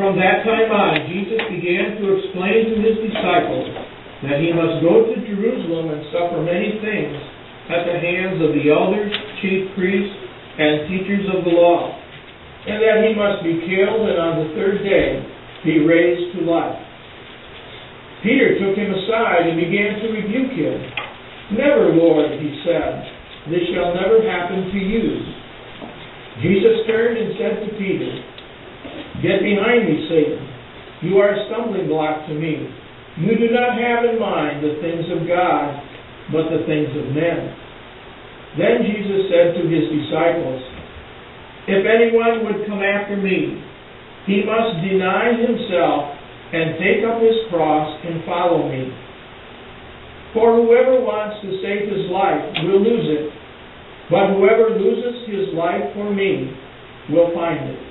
From that time on, Jesus began to explain to his disciples that he must go to Jerusalem and suffer many things at the hands of the elders, chief priests, and teachers of the law, and that he must be killed and on the third day be raised to life. Peter took him aside and began to rebuke him. Never, Lord, he said, this shall never happen to you. Jesus turned and said to Peter, Get behind me, Satan. You are a stumbling block to me. You do not have in mind the things of God, but the things of men. Then Jesus said to his disciples, If anyone would come after me, he must deny himself and take up his cross and follow me. For whoever wants to save his life will lose it, but whoever loses his life for me will find it.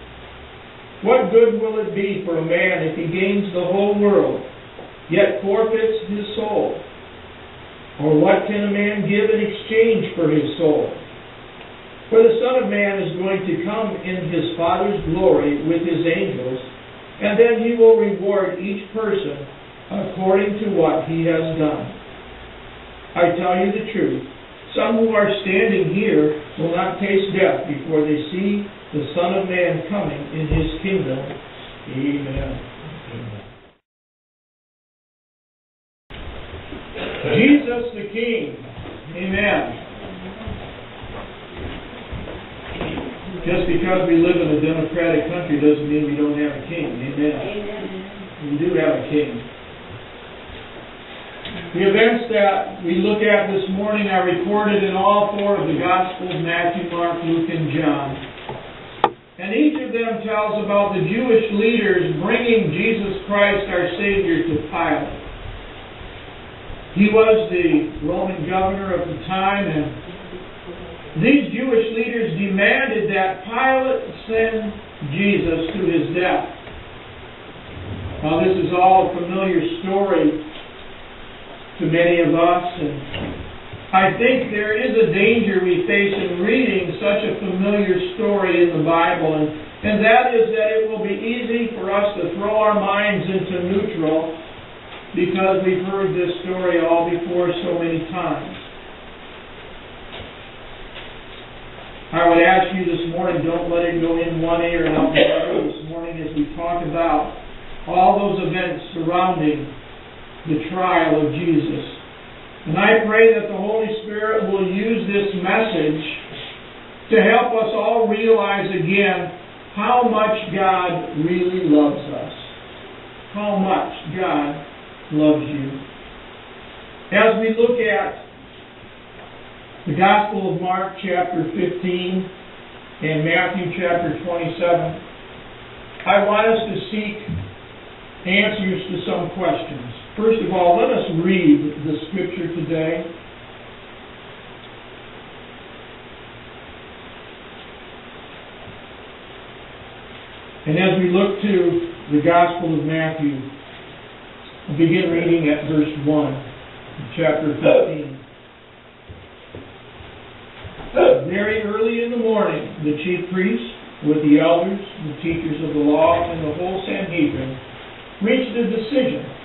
What good will it be for a man if he gains the whole world, yet forfeits his soul? Or what can a man give in exchange for his soul? For the Son of Man is going to come in his Father's glory with his angels, and then he will reward each person according to what he has done. I tell you the truth. Some who are standing here will not taste death before they see the Son of Man coming in his kingdom. Amen. Jesus the King. Amen. Just because we live in a democratic country doesn't mean we don't have a king. Amen. We do have a king. The events that we look at this morning are recorded in all four of the Gospels, Matthew, Mark, Luke, and John. And each of them tells about the Jewish leaders bringing Jesus Christ, our Savior, to Pilate. He was the Roman governor of the time, and these Jewish leaders demanded that Pilate send Jesus to his death. Now, this is all a familiar story to many of us, and I think there is a danger we face in reading such a familiar story in the Bible, and, and that is that it will be easy for us to throw our minds into neutral because we've heard this story all before so many times. I would ask you this morning, don't let it go in one ear and out the other this morning as we talk about all those events surrounding the trial of Jesus. And I pray that the Holy Spirit will use this message to help us all realize again how much God really loves us. How much God loves you. As we look at the Gospel of Mark, chapter 15, and Matthew, chapter 27, I want us to seek answers to some questions. First of all, let us read the scripture today. And as we look to the Gospel of Matthew, we'll begin reading at verse 1, chapter 15. Very early in the morning, the chief priests, with the elders, the teachers of the law, and the whole Sanhedrin, reached a decision.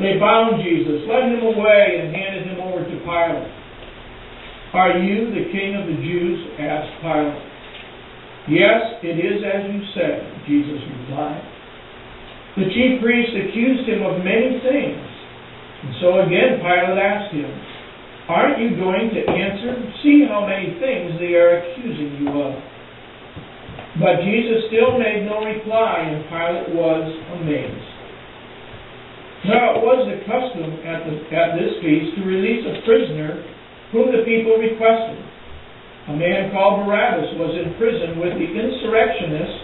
They bound Jesus, led him away, and handed him over to Pilate. Are you the king of the Jews? asked Pilate. Yes, it is as you said, Jesus replied. The chief priests accused him of many things. And so again Pilate asked him, Aren't you going to answer? See how many things they are accusing you of. But Jesus still made no reply, and Pilate was amazed. Now it was the custom at, the, at this feast to release a prisoner whom the people requested. A man called Barabbas was in prison with the insurrectionists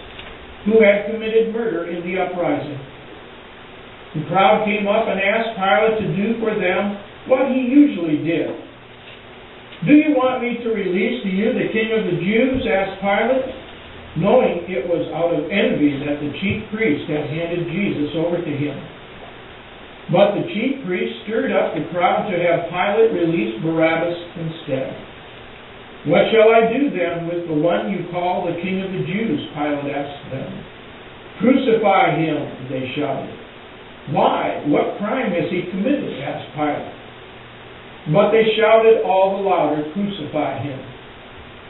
who had committed murder in the uprising. The crowd came up and asked Pilate to do for them what he usually did. Do you want me to release to you the king of the Jews? asked Pilate, knowing it was out of envy that the chief priest had handed Jesus over to him. But the chief priests stirred up the crowd to have Pilate release Barabbas instead. What shall I do then with the one you call the king of the Jews? Pilate asked them. Crucify him, they shouted. Why? What crime has he committed? asked Pilate. But they shouted all the louder, Crucify him.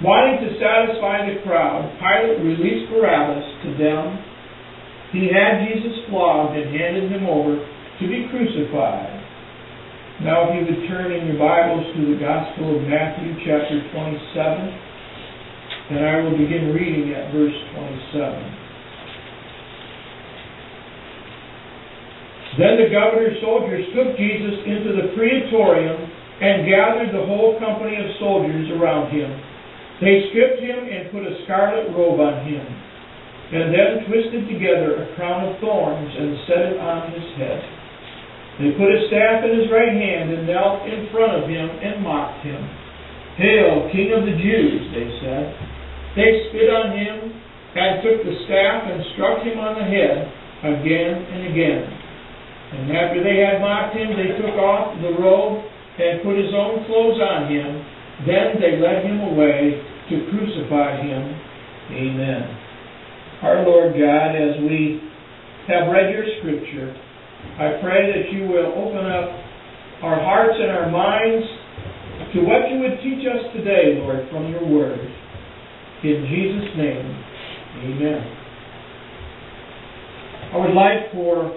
Wanting to satisfy the crowd, Pilate released Barabbas to them. He had Jesus flogged and handed him over to be crucified. Now, if you would turn in your Bibles to the Gospel of Matthew, chapter 27, and I will begin reading at verse 27. Then the governor's soldiers took Jesus into the praetorium and gathered the whole company of soldiers around him. They stripped him and put a scarlet robe on him, and then twisted together a crown of thorns and set it on his head. They put a staff in his right hand and knelt in front of him and mocked him. Hail, King of the Jews, they said. They spit on him and took the staff and struck him on the head again and again. And after they had mocked him, they took off the robe and put his own clothes on him. Then they led him away to crucify him. Amen. Our Lord God, as we have read your scripture, I pray that you will open up our hearts and our minds to what you would teach us today, Lord, from your word. In Jesus' name, amen. I would like for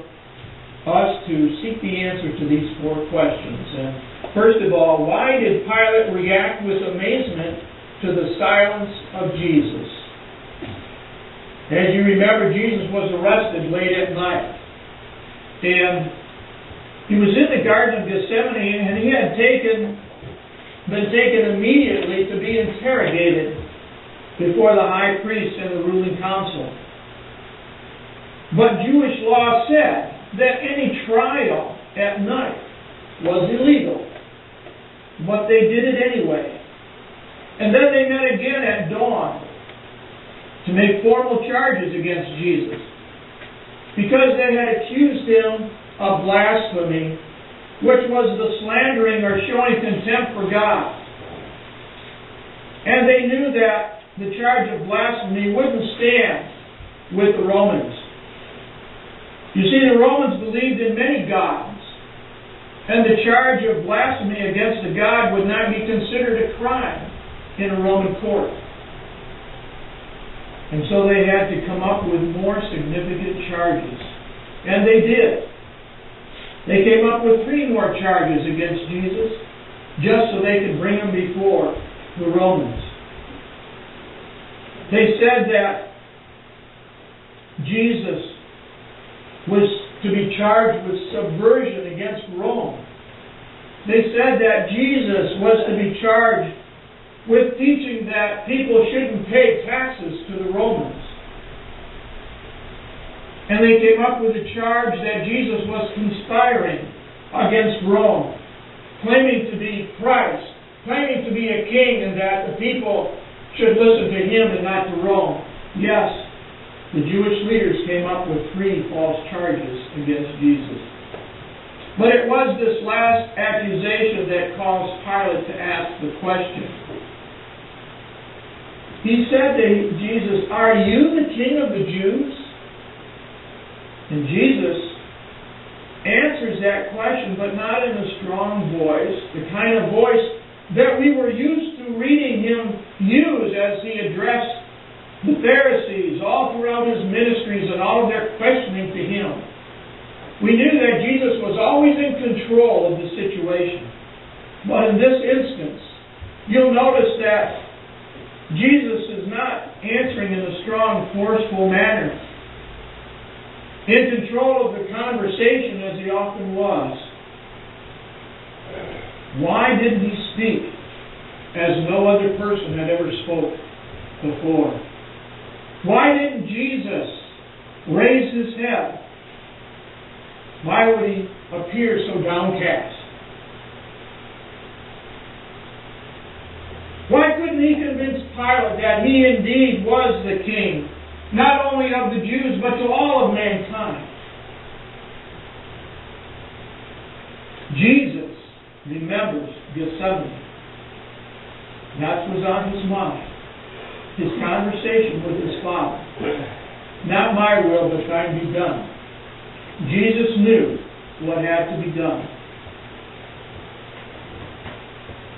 us to seek the answer to these four questions. And first of all, why did Pilate react with amazement to the silence of Jesus. As you remember, Jesus was arrested late at night. And he was in the Garden of Gethsemane, and he had taken, been taken immediately to be interrogated before the high priest and the ruling council. But Jewish law said that any trial at night was illegal. But they did it anyway. And then they met again at dawn to make formal charges against Jesus because they had accused him of blasphemy, which was the slandering or showing contempt for God. And they knew that the charge of blasphemy wouldn't stand with the Romans. You see, the Romans believed in many gods, and the charge of blasphemy against a god would not be considered a crime in a Roman court. And so they had to come up with more significant charges. And they did. They came up with three more charges against Jesus just so they could bring him before the Romans. They said that Jesus was to be charged with subversion against Rome. They said that Jesus was to be charged with teaching that people shouldn't pay taxes to the Romans. And they came up with a charge that Jesus was conspiring against Rome, claiming to be Christ, claiming to be a king, and that the people should listen to him and not to Rome. Yes, the Jewish leaders came up with three false charges against Jesus. But it was this last accusation that caused Pilate to ask the question he said to Jesus, Are you the king of the Jews? And Jesus answers that question, but not in a strong voice, the kind of voice that we were used to reading him use as he addressed the Pharisees all throughout his ministries and all of their questioning to him. We knew that Jesus was always in control of the situation. But in this instance, you'll notice that Jesus is not answering in a strong, forceful manner. In control of the conversation as he often was. Why didn't he speak as no other person had ever spoke before? Why didn't Jesus raise his head? Why would he appear so downcast? Why couldn't he convince Pilate that he indeed was the king, not only of the Jews, but to all of mankind? Jesus remembers Gethsemane. That was on his mind. His conversation with his Father. not my will, but thine be done. Jesus knew what had to be done.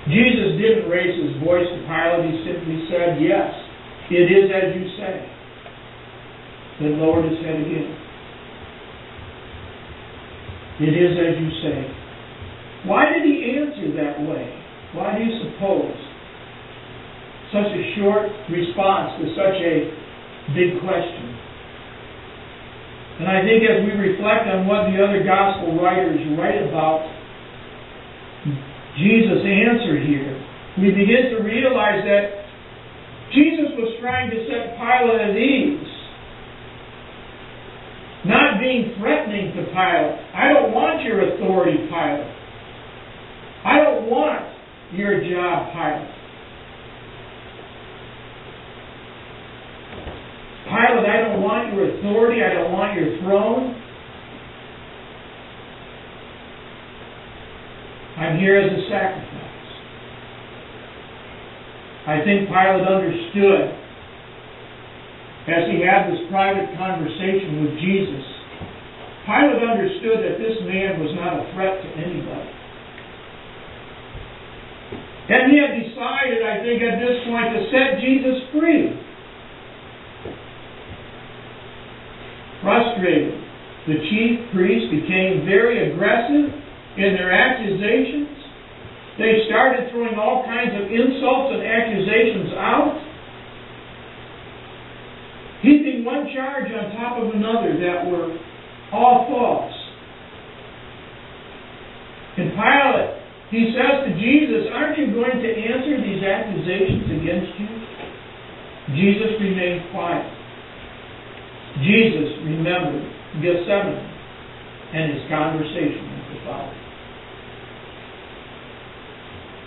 Jesus didn't raise his voice to Pilate, he simply said, Yes, it is as you say. Then lowered his head again. It is as you say. Why did he answer that way? Why do you suppose? Such a short response to such a big question. And I think as we reflect on what the other gospel writers write about Jesus' answer here, we begin to realize that Jesus was trying to set Pilate at ease. Not being threatening to Pilate. I don't want your authority, Pilate. I don't want your job, Pilate. Pilate, I don't want your authority. I don't want your throne. I'm here as a sacrifice. I think Pilate understood as he had this private conversation with Jesus. Pilate understood that this man was not a threat to anybody. And he had decided, I think, at this point to set Jesus free. Frustrated, the chief priests became very aggressive in their accusations. They started throwing all kinds of insults and accusations out, heaping one charge on top of another that were all false. And Pilate, he says to Jesus, Aren't you going to answer these accusations against you? Jesus remained quiet. Jesus remembered Gethsemane and his conversation with the Father.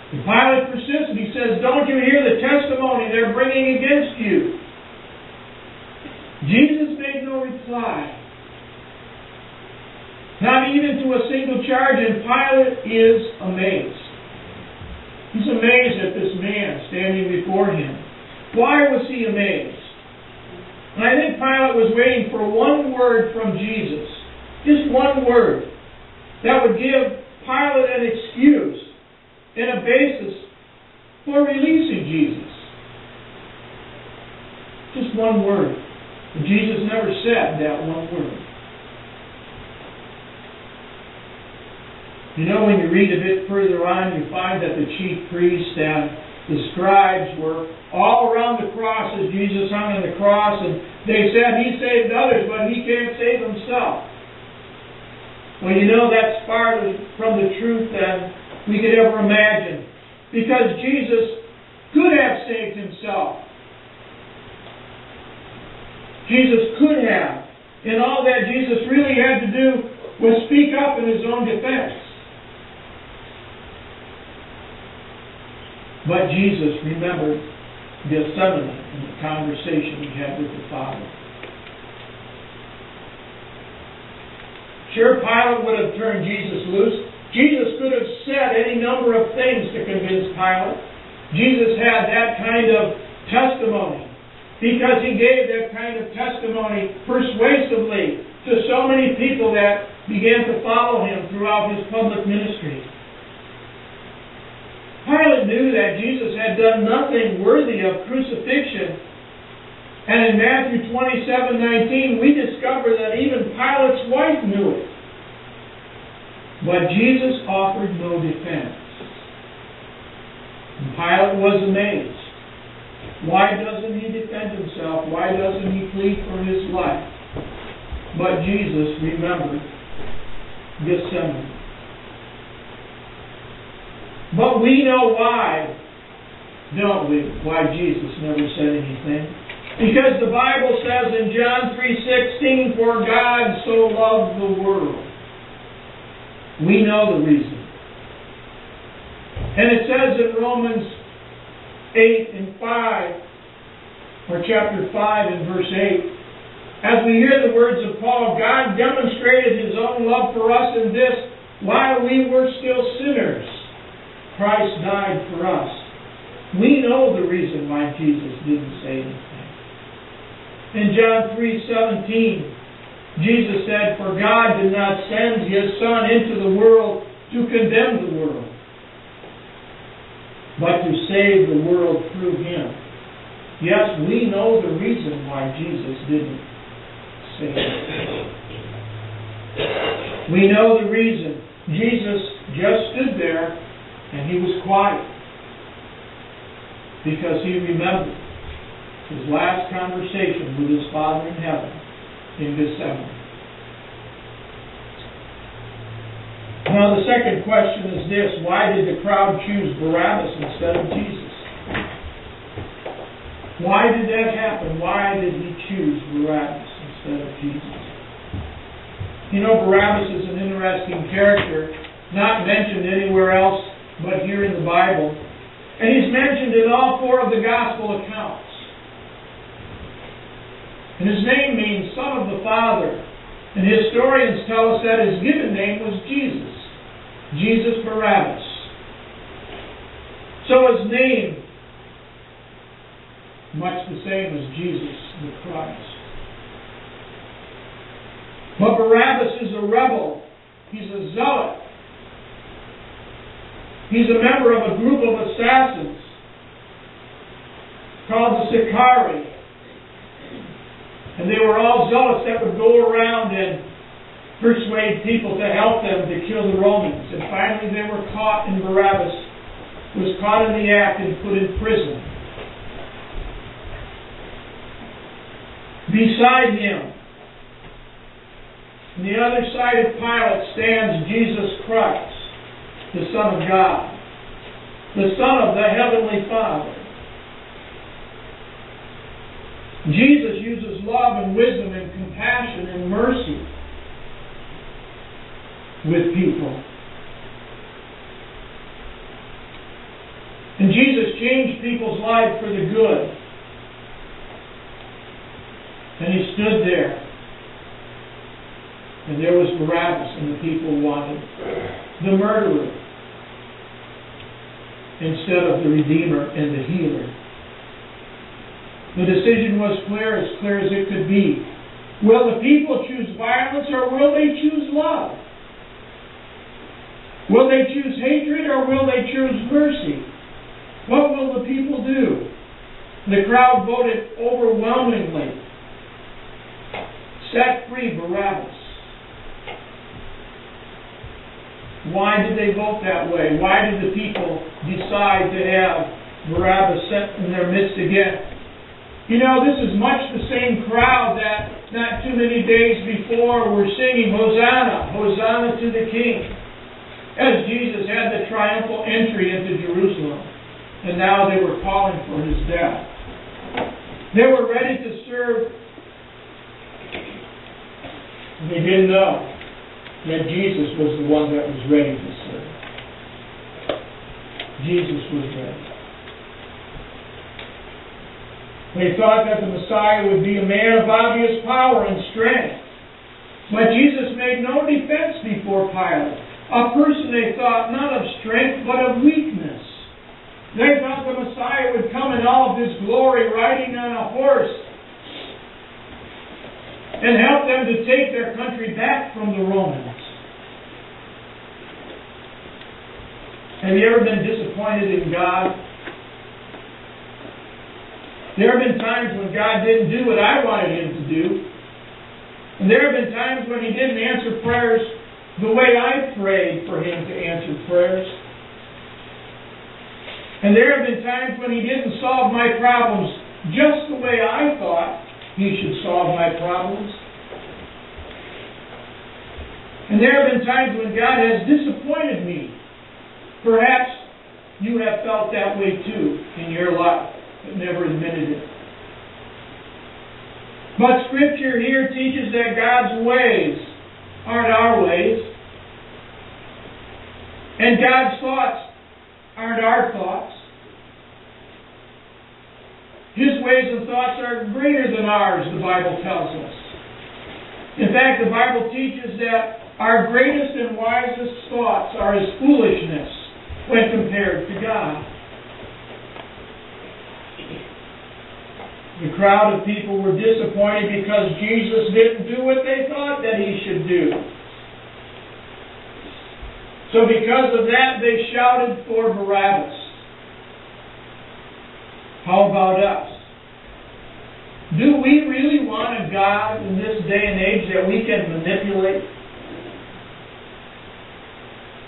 And Pilate persists. And he says, Don't you hear the testimony they're bringing against you? Jesus made no reply. Not even to a single charge, and Pilate is amazed. He's amazed at this man standing before him. Why was he amazed? And I think Pilate was waiting for one word from Jesus. Just one word that would give Pilate an excuse and a basis for releasing Jesus. Just one word. Jesus never said that one word. You know, when you read a bit further on, you find that the chief priests and the scribes were all around the cross as Jesus hung on the cross, and they said he saved others, but he can't save himself. Well, you know that's far from the truth than we could ever imagine. Because Jesus could have saved himself. Jesus could have. And all that Jesus really had to do was speak up in his own defense. But Jesus remembered Gethsemane and the conversation he had with the Father. Sure, Pilate would have turned Jesus loose. Jesus could have said any number of things to convince Pilate. Jesus had that kind of testimony because he gave that kind of testimony persuasively to so many people that began to follow him throughout his public ministry. Pilate knew that Jesus had done nothing worthy of crucifixion. And in Matthew 27 19, we discover that even Pilate's wife knew it. But Jesus offered no defense. And Pilate was amazed. Why doesn't he defend himself? Why doesn't he plead for his life? But Jesus remembered Gethsemane. But we know why, don't we? Why Jesus never said anything. Because the Bible says in John 3.16, For God so loved the world we know the reason. And it says in Romans 8 and 5, or chapter 5 and verse 8, as we hear the words of Paul, God demonstrated his own love for us in this, while we were still sinners, Christ died for us. We know the reason why Jesus didn't say anything. In John 3:17, Jesus said, For God did not send his Son into the world to condemn the world, but to save the world through him. Yes, we know the reason why Jesus didn't save us. We know the reason. Jesus just stood there and he was quiet because he remembered his last conversation with his Father in heaven in Gethsemane. Now, the second question is this why did the crowd choose Barabbas instead of Jesus? Why did that happen? Why did he choose Barabbas instead of Jesus? You know, Barabbas is an interesting character, not mentioned anywhere else but here in the Bible. And he's mentioned in all four of the gospel accounts. And his name means Son of the Father. And historians tell us that his given name was Jesus. Jesus Barabbas. So his name, much the same as Jesus the Christ. But Barabbas is a rebel. He's a zealot. He's a member of a group of assassins called the Sicarii. And they were all zealots that would go around and persuade people to help them to kill the Romans. And finally they were caught, and Barabbas was caught in the act and put in prison. Beside him, on the other side of Pilate, stands Jesus Christ, the Son of God, the Son of the Heavenly Father. Jesus uses love and wisdom and compassion and mercy with people. And Jesus changed people's lives for the good. And he stood there. And there was Barabbas, and the people wanted the murderer instead of the Redeemer and the healer. The decision was clear, as clear as it could be. Will the people choose violence or will they choose love? Will they choose hatred or will they choose mercy? What will the people do? The crowd voted overwhelmingly. Set free Barabbas. Why did they vote that way? Why did the people decide to have Barabbas set in their midst again? You know, this is much the same crowd that not too many days before were singing Hosanna, Hosanna to the King as Jesus had the triumphal entry into Jerusalem. And now they were calling for his death. They were ready to serve. They didn't know that Jesus was the one that was ready to serve. Jesus was ready. They thought that the Messiah would be a man of obvious power and strength. But Jesus made no defense before Pilate a person they thought not of strength but of weakness. They thought the Messiah would come in all of his glory riding on a horse and help them to take their country back from the Romans. Have you ever been disappointed in God? There have been times when God didn't do what I wanted Him to do. And there have been times when He didn't answer prayers the way I prayed for him to answer prayers. And there have been times when he didn't solve my problems just the way I thought he should solve my problems. And there have been times when God has disappointed me. Perhaps you have felt that way too in your life, but never admitted it. But Scripture here teaches that God's ways aren't our ways. And God's thoughts aren't our thoughts. His ways and thoughts are greater than ours, the Bible tells us. In fact, the Bible teaches that our greatest and wisest thoughts are as foolishness when compared to God. The crowd of people were disappointed because Jesus didn't do what they thought that he should do. So because of that, they shouted for Barabbas. How about us? Do we really want a God in this day and age that we can manipulate?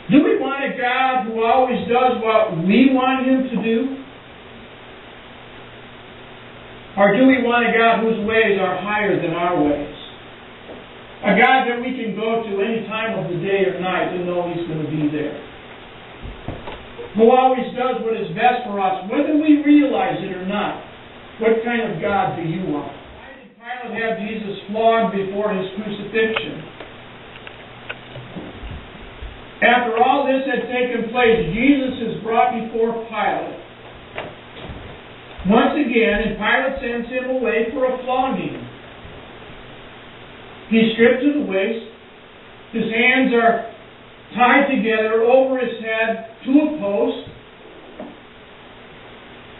Do we want a God who always does what we want him to do? Or do we want a God whose ways are higher than our ways? A God that we can go to any time of the day or night and know He's going to be there. Who always does what is best for us, whether we realize it or not. What kind of God do you want? Why did Pilate have Jesus flogged before his crucifixion? After all this had taken place, Jesus is brought before Pilate. Once again, and Pilate sends him away for a flogging. He's stripped to the waist. His hands are tied together over his head to a post.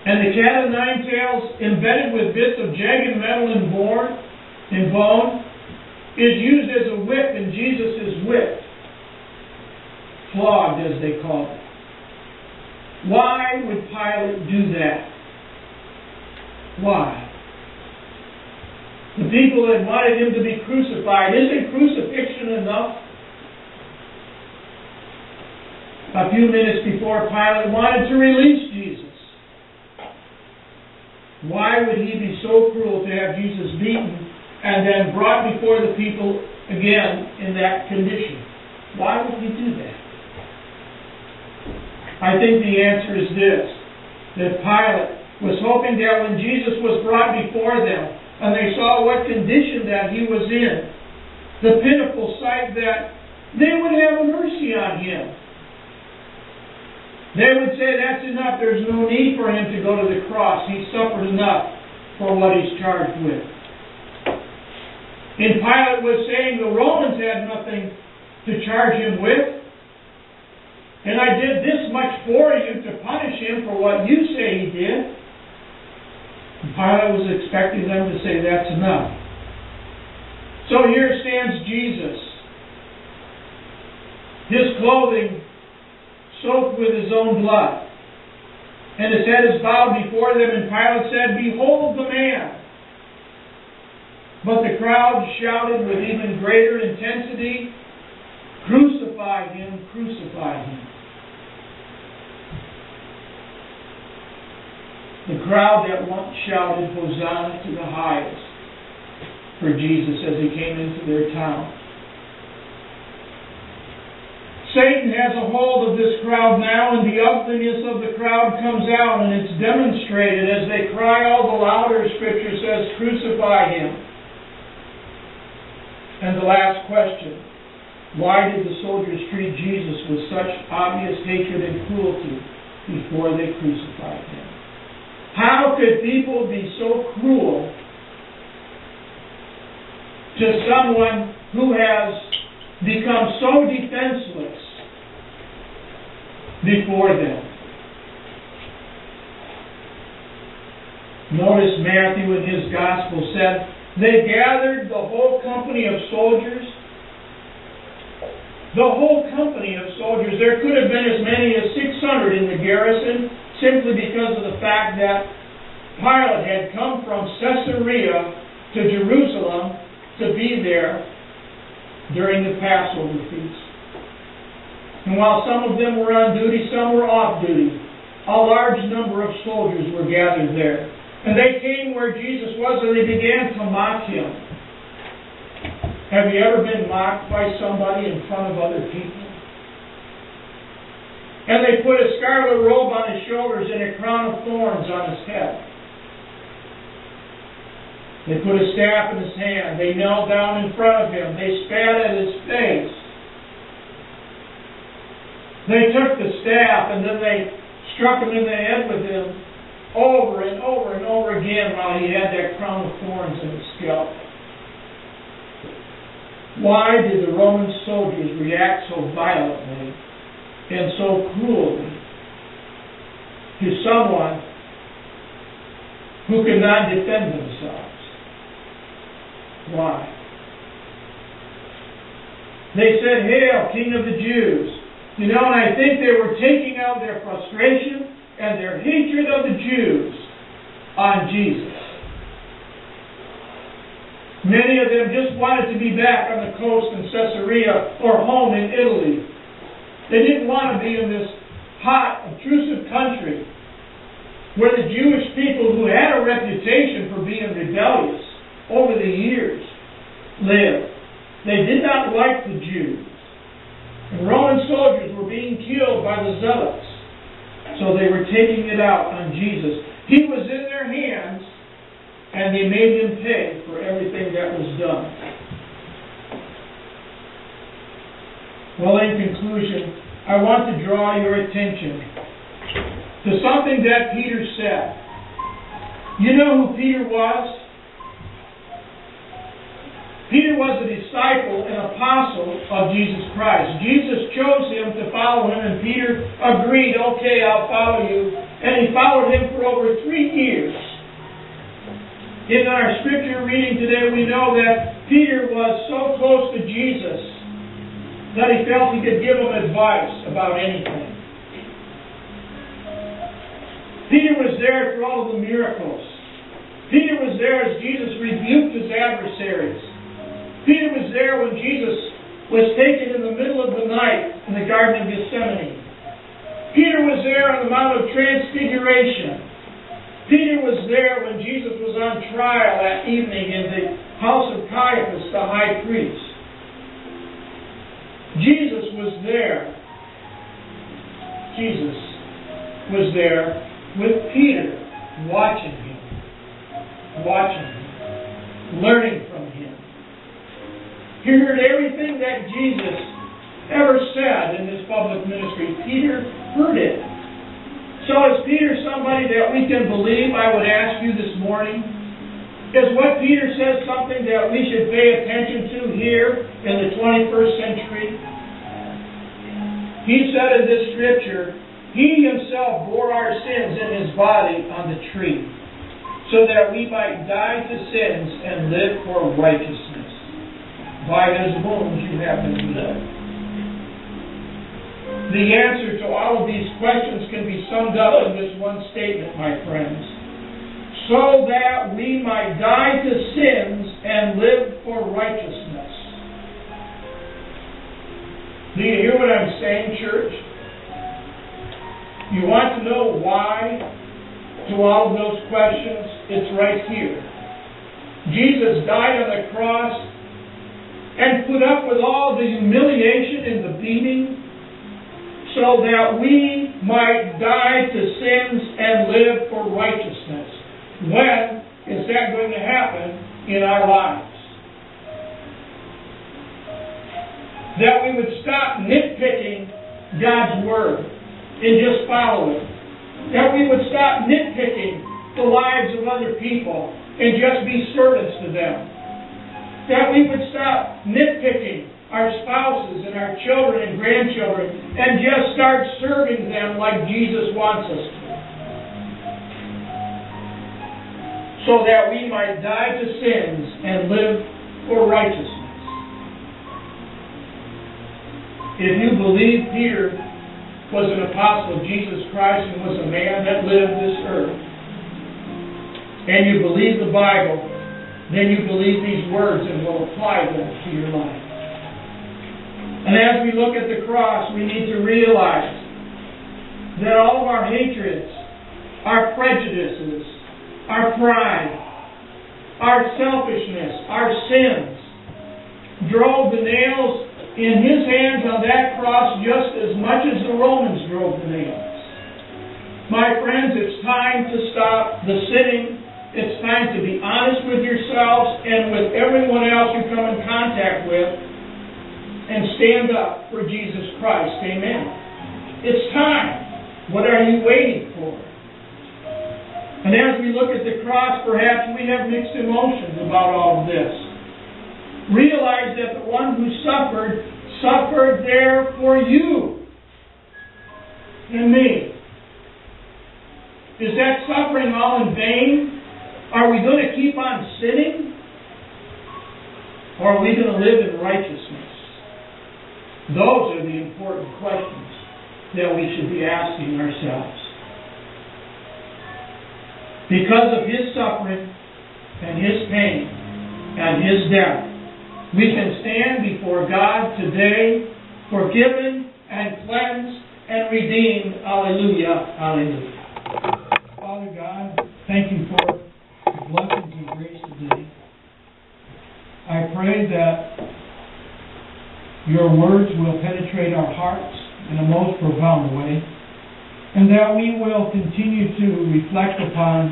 And the cat of nine tails, embedded with bits of jagged metal and bone, and bone, is used as a whip, and Jesus is whipped. Flogged, as they call it. Why would Pilate do that? Why? The people had wanted him to be crucified. Isn't crucifixion enough? A few minutes before Pilate wanted to release Jesus. Why would he be so cruel to have Jesus beaten and then brought before the people again in that condition? Why would he do that? I think the answer is this that Pilate was hoping that when Jesus was brought before them, and they saw what condition that he was in. The pitiful sight that they would have mercy on him. They would say, that's enough, there's no need for him to go to the cross. He suffered enough for what he's charged with. And Pilate was saying the Romans had nothing to charge him with. And I did this much for you to punish him for what you say he did. Pilate was expecting them to say, That's enough. So here stands Jesus. His clothing soaked with his own blood. And his head is bowed before them, and Pilate said, Behold the man. But the crowd shouted with even greater intensity, Crucify him, crucify him. The crowd that once shouted Hosanna to the highest for Jesus as he came into their town. Satan has a hold of this crowd now, and the ugliness of the crowd comes out, and it's demonstrated as they cry all the louder, Scripture says, Crucify him. And the last question why did the soldiers treat Jesus with such obvious hatred and cruelty before they crucified him? How could people be so cruel to someone who has become so defenseless before them? Notice Matthew in his gospel said, They gathered the whole company of soldiers. The whole company of soldiers. There could have been as many as 600 in the garrison simply because of the fact that Pilate had come from Caesarea to Jerusalem to be there during the Passover feast. And while some of them were on duty, some were off duty. A large number of soldiers were gathered there. And they came where Jesus was and they began to mock him. Have you ever been mocked by somebody in front of other people? And they put a scarlet robe on his shoulders and a crown of thorns on his head. They put a staff in his hand. They knelt down in front of him. They spat at his face. They took the staff and then they struck him in the head with him over and over and over again while he had that crown of thorns in his scalp. Why did the Roman soldiers react so violently and so cruelly to someone who could not defend themselves. Why? They said, Hail, King of the Jews. You know, and I think they were taking out their frustration and their hatred of the Jews on Jesus. Many of them just wanted to be back on the coast in Caesarea or home in Italy. They didn't want to be in this hot, obtrusive country where the Jewish people who had a reputation for being rebellious over the years lived. They did not like the Jews. And Roman soldiers were being killed by the zealots. So they were taking it out on Jesus. He was in their hands, and they made him pay for everything that was done. Well, in conclusion, I want to draw your attention to something that Peter said. You know who Peter was? Peter was a disciple and apostle of Jesus Christ. Jesus chose him to follow him, and Peter agreed, okay, I'll follow you. And he followed him for over three years. In our scripture reading today, we know that Peter was so close to Jesus that he felt he could give him advice about anything. Peter was there for all of the miracles. Peter was there as Jesus rebuked his adversaries. Peter was there when Jesus was taken in the middle of the night in the Garden of Gethsemane. Peter was there on the Mount of Transfiguration. Peter was there when Jesus was on trial that evening in the house of Caiaphas, the high priest. Jesus was there. Jesus was there with Peter, watching him, watching him, learning from him. He heard everything that Jesus ever said in his public ministry. Peter heard it. So is Peter somebody that we can believe, I would ask you this morning? Is what Peter says something that we should pay attention to here in the 21st century? He said in this scripture, He himself bore our sins in His body on the tree, so that we might die to sins and live for righteousness. By his wounds you have been healed. The answer to all of these questions can be summed up in this one statement, my friends. So that we might die to sins and live for righteousness. Do you hear what I'm saying, church? You want to know why to all of those questions? It's right here. Jesus died on the cross and put up with all the humiliation and the beating so that we might die to sins and live for righteousness. When is that going to happen in our lives? That we would stop nitpicking God's Word and just follow it. That we would stop nitpicking the lives of other people and just be servants to them that we would stop nitpicking our spouses and our children and grandchildren and just start serving them like Jesus wants us to. So that we might die to sins and live for righteousness. If you believe Peter was an apostle of Jesus Christ and was a man that lived this earth, and you believe the Bible, then you believe these words and will apply them to your life. And as we look at the cross, we need to realize that all of our hatreds, our prejudices, our pride, our selfishness, our sins, drove the nails in his hands on that cross just as much as the Romans drove the nails. My friends, it's time to stop the sitting it's time to be honest with yourselves and with everyone else you come in contact with and stand up for Jesus Christ. Amen. It's time. What are you waiting for? And as we look at the cross, perhaps we have mixed emotions about all of this. Realize that the one who suffered, suffered there for you and me. Is that suffering all in vain? Are we going to keep on sinning? Or are we going to live in righteousness? Those are the important questions that we should be asking ourselves. Because of His suffering and His pain and His death, we can stand before God today forgiven and cleansed and redeemed. Alleluia. Alleluia. Father God, thank you for the blessings and grace today. I pray that your words will penetrate our hearts in a most profound way, and that we will continue to reflect upon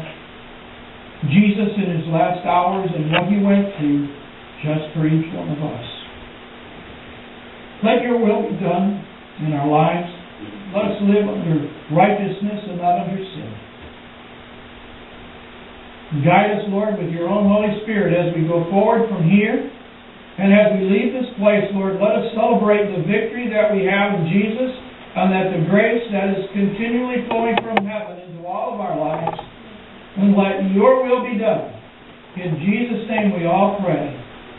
Jesus in his last hours and what he went through just for each one of us. Let your will be done in our lives. Let us live under righteousness and not under sin. Guide us, Lord, with your own Holy Spirit as we go forward from here. And as we leave this place, Lord, let us celebrate the victory that we have in Jesus and that the grace that is continually flowing from heaven into all of our lives. And let your will be done. In Jesus' name we all pray.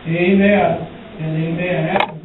Amen and amen.